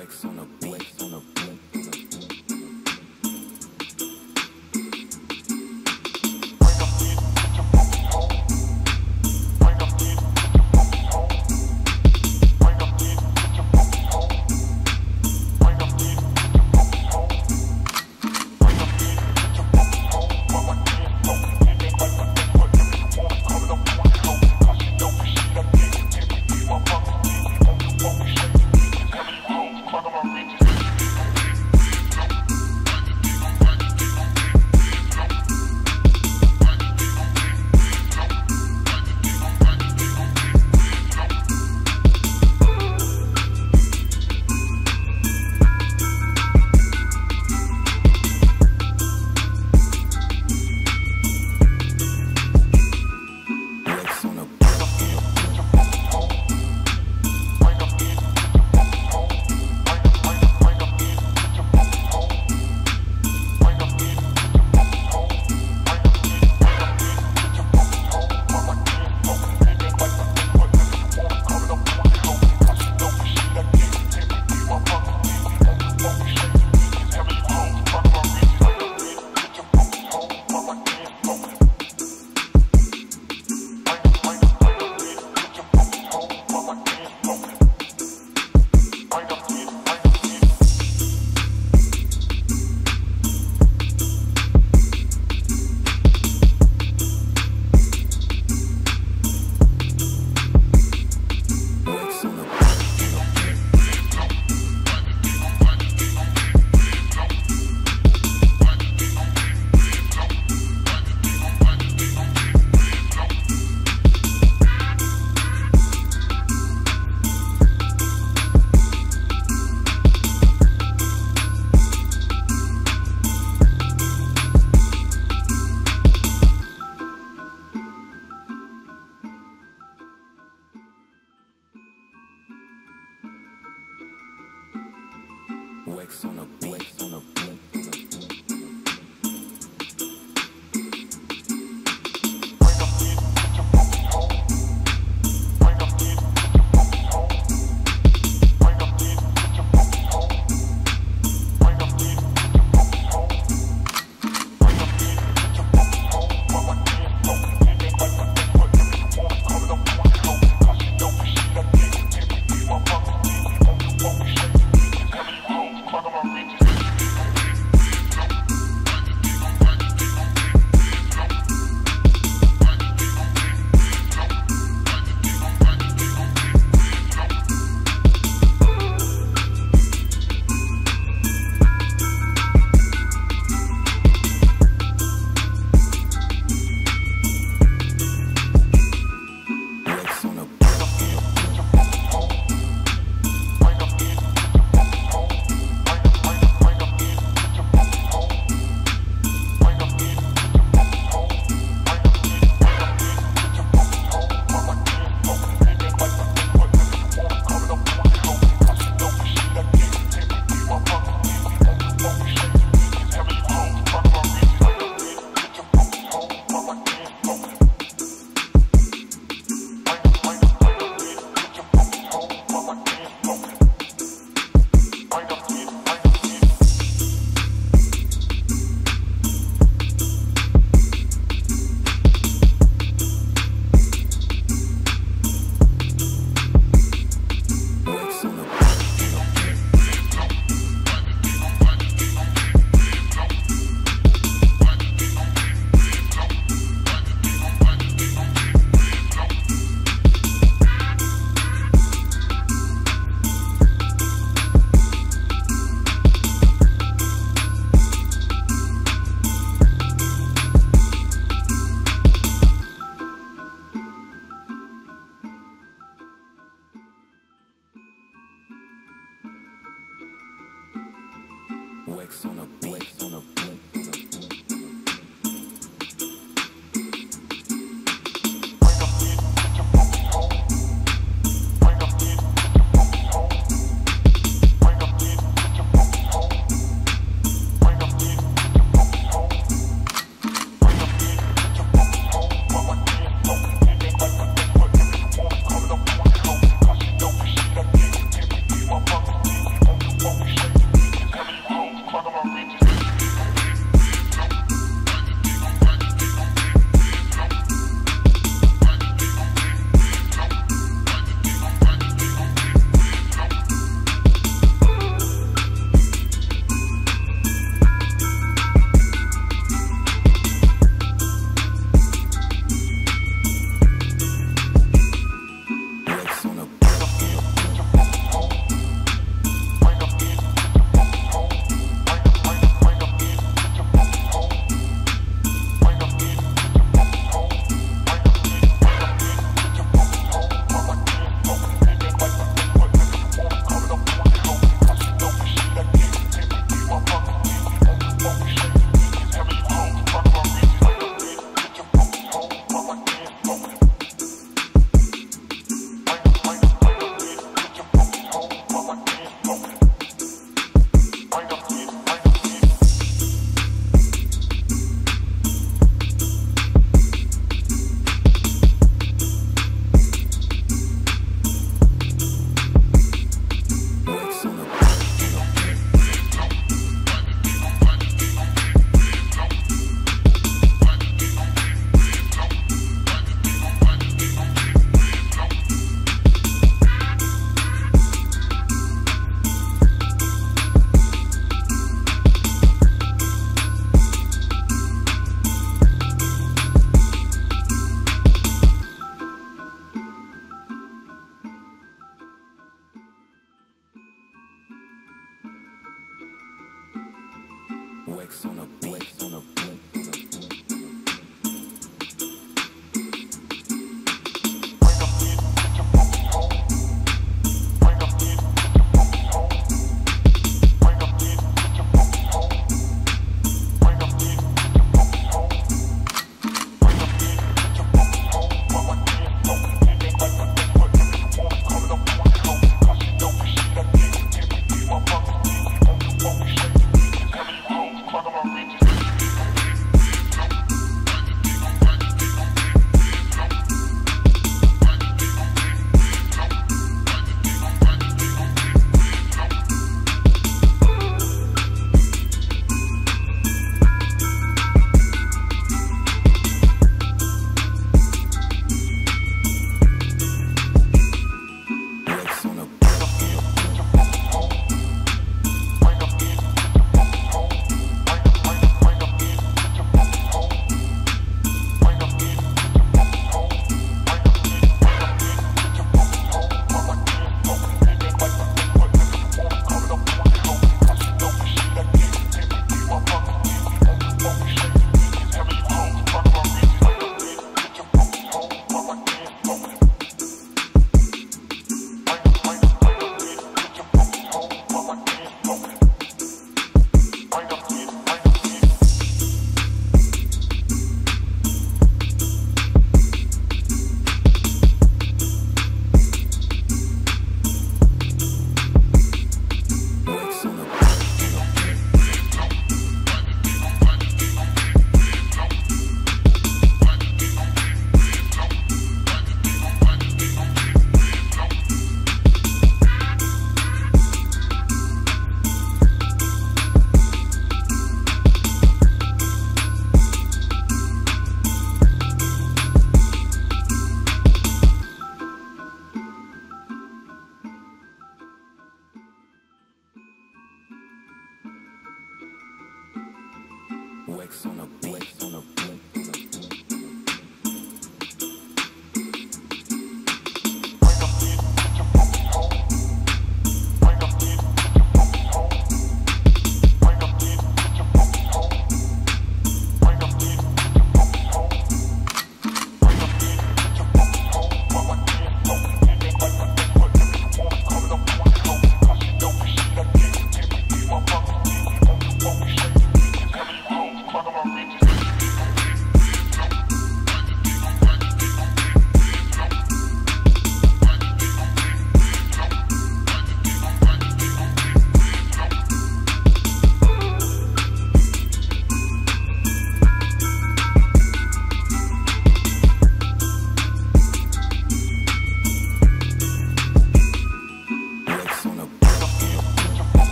flex on the flex on the flex.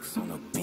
Wax on a beat,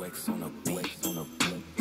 wax on a beat, on a beat.